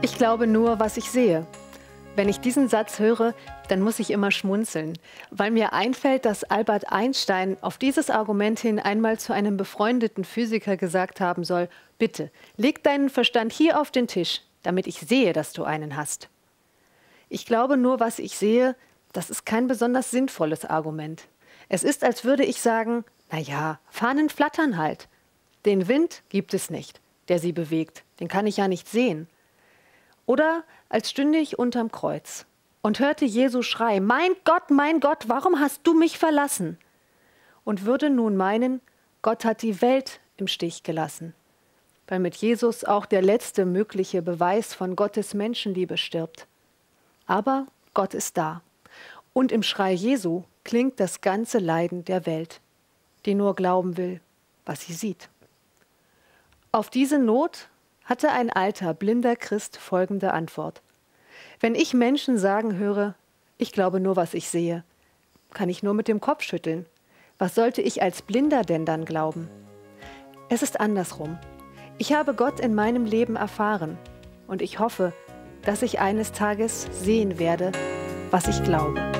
Ich glaube nur, was ich sehe. Wenn ich diesen Satz höre, dann muss ich immer schmunzeln, weil mir einfällt, dass Albert Einstein auf dieses Argument hin einmal zu einem befreundeten Physiker gesagt haben soll, bitte, leg deinen Verstand hier auf den Tisch, damit ich sehe, dass du einen hast. Ich glaube nur, was ich sehe, das ist kein besonders sinnvolles Argument. Es ist, als würde ich sagen, na ja, Fahnen flattern halt. Den Wind gibt es nicht, der sie bewegt, den kann ich ja nicht sehen. Oder als stünde ich unterm Kreuz und hörte Jesu Schrei, Mein Gott, mein Gott, warum hast du mich verlassen? Und würde nun meinen, Gott hat die Welt im Stich gelassen, weil mit Jesus auch der letzte mögliche Beweis von Gottes Menschenliebe stirbt. Aber Gott ist da. Und im Schrei Jesu klingt das ganze Leiden der Welt, die nur glauben will, was sie sieht. Auf diese Not hatte ein alter, blinder Christ folgende Antwort. Wenn ich Menschen sagen höre, ich glaube nur, was ich sehe, kann ich nur mit dem Kopf schütteln. Was sollte ich als Blinder denn dann glauben? Es ist andersrum. Ich habe Gott in meinem Leben erfahren und ich hoffe, dass ich eines Tages sehen werde, was ich glaube.